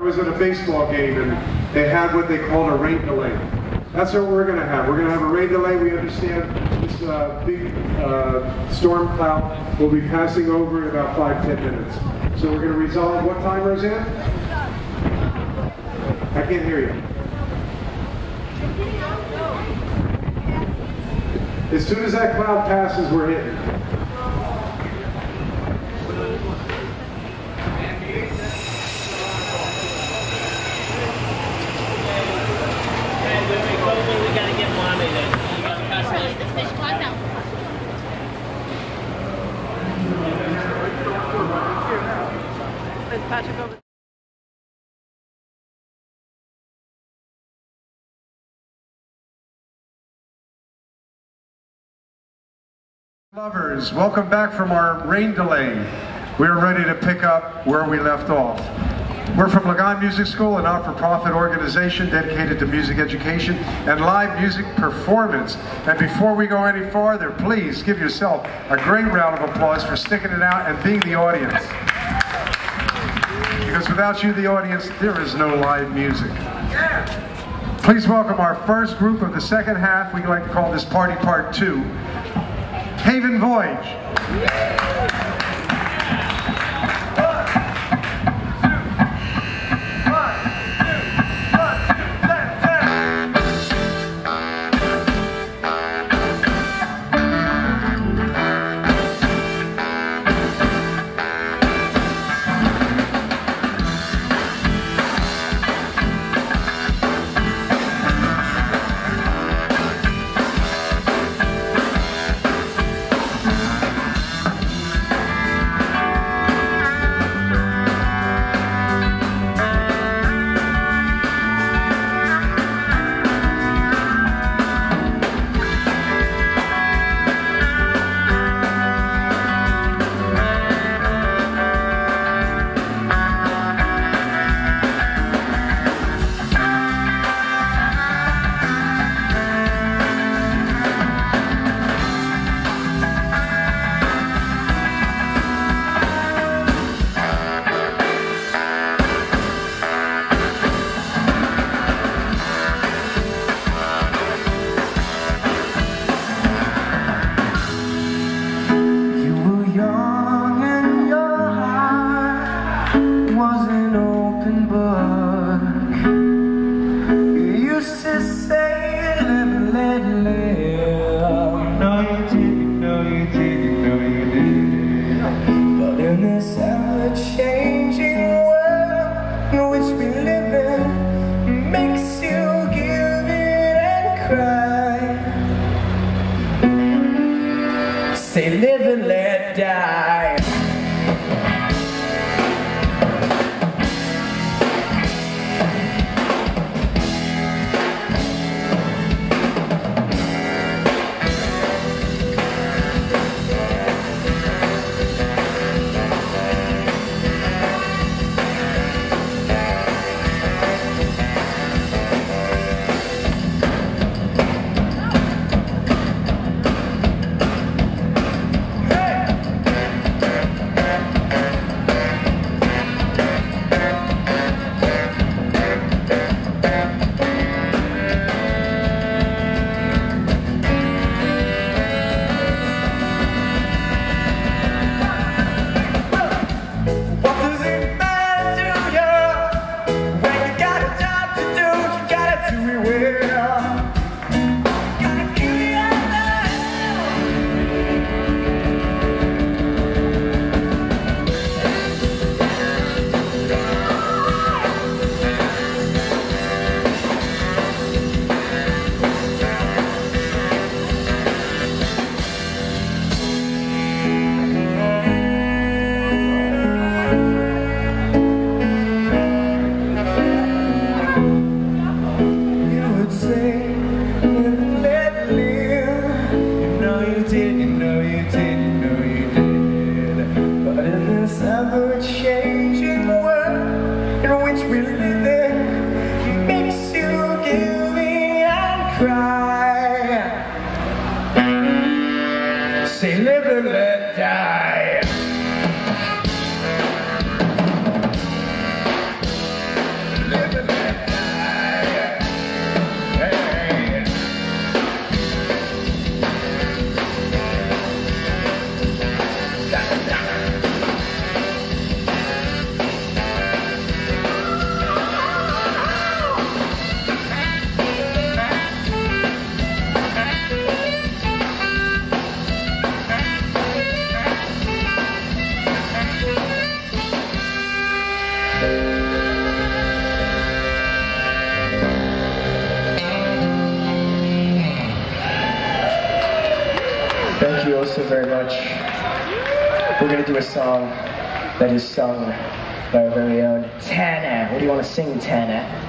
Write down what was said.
I was at a baseball game and they had what they called a rain delay. That's what we're going to have. We're going to have a rain delay. We understand this uh, big uh, storm cloud will be passing over in about five, ten minutes. So we're going to resolve what time, Roseanne? I can't hear you. As soon as that cloud passes, we're hitting. Lovers, welcome back from our rain delay. We're ready to pick up where we left off. We're from Lagond Music School, a not-for-profit organization dedicated to music education and live music performance. And before we go any farther, please give yourself a great round of applause for sticking it out and being the audience. Because without you, the audience, there is no live music. Please welcome our first group of the second half. We like to call this party part two. Haven Voyage. Used to say, live and let live. No, you didn't, no, you didn't, no, you didn't. But in this ever-changing world in which we live in, makes you give in and cry. Say live and let die. This ever-changing so very much. We're going to do a song that is sung by our very own Tana. What do you want to sing, Tana?